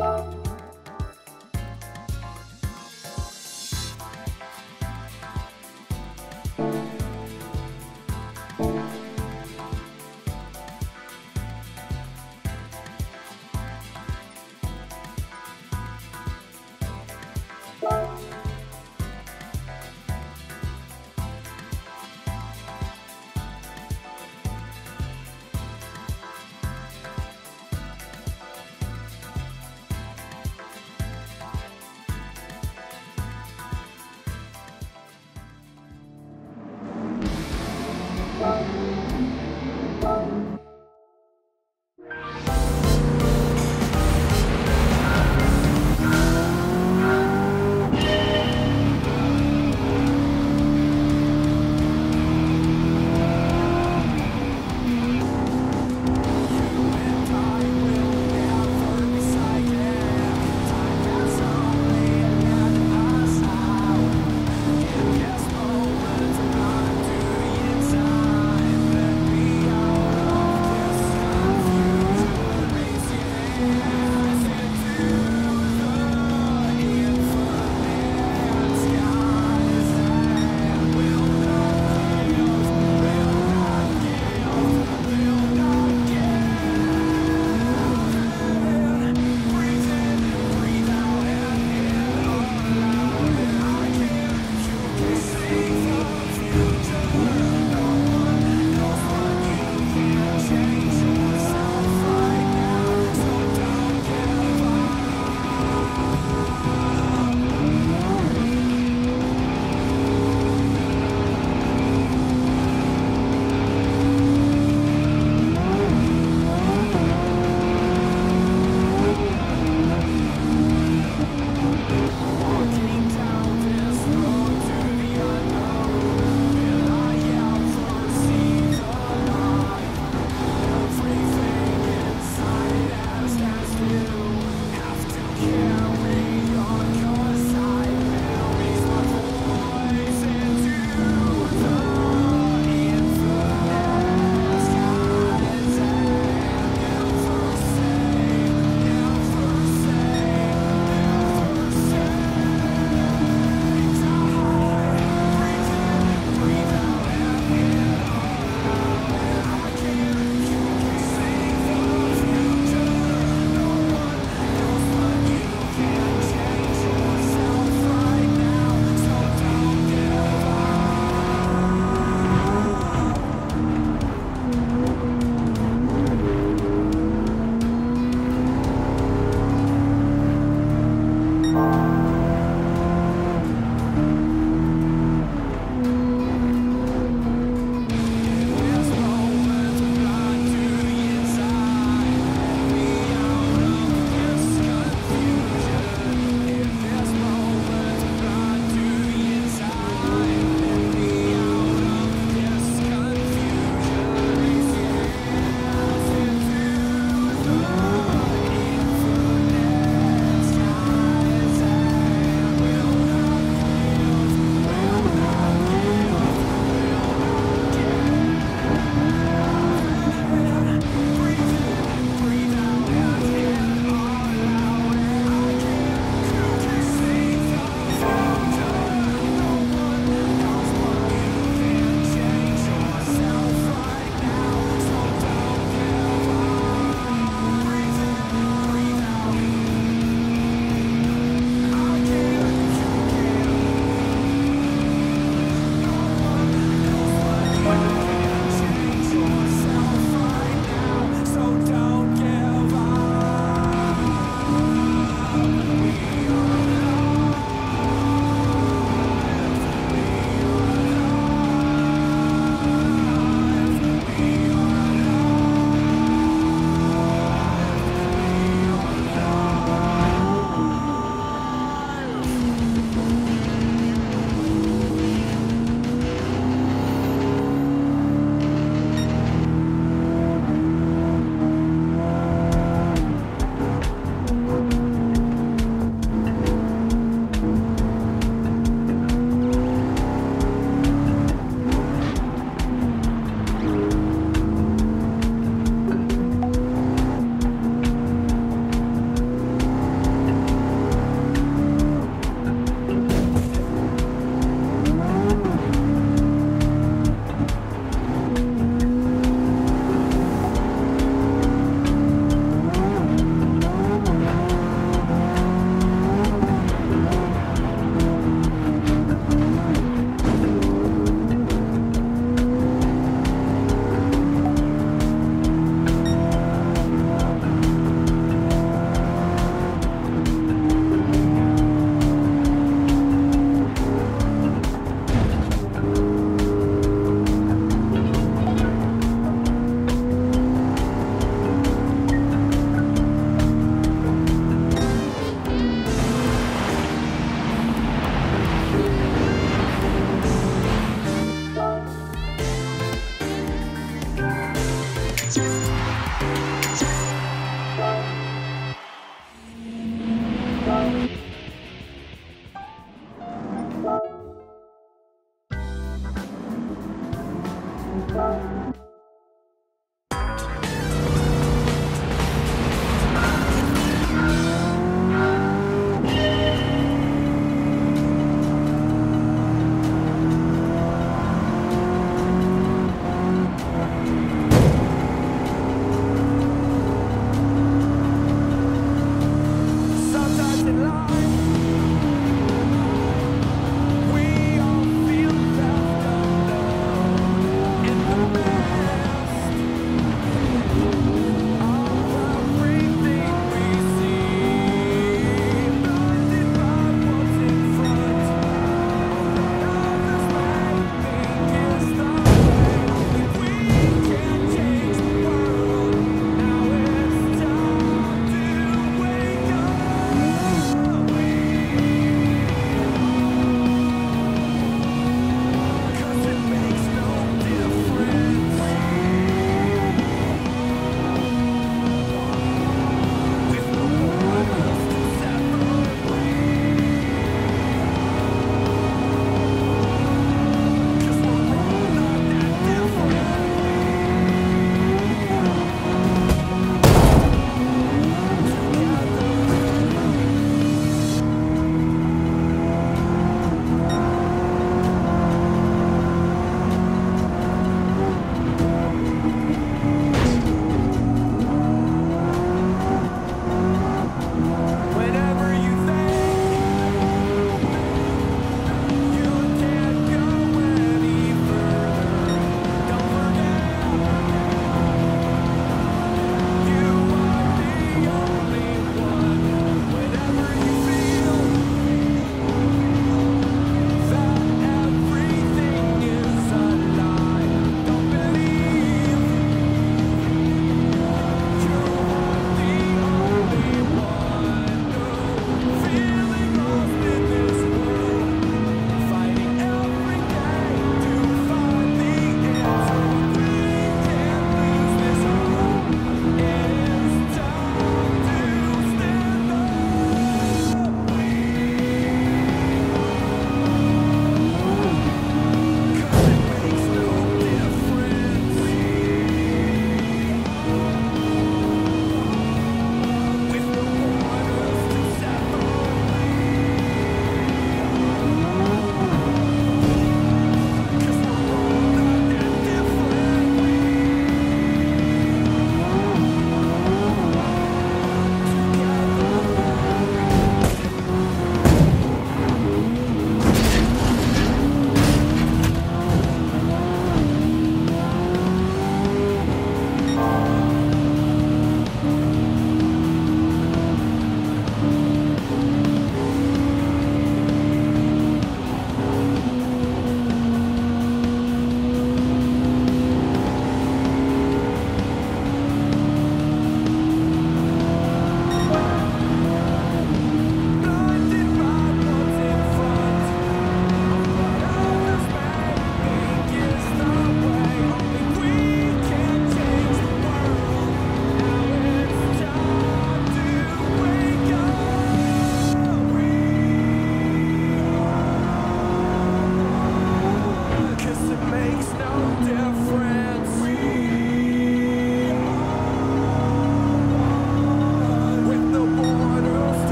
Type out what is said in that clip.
Bye.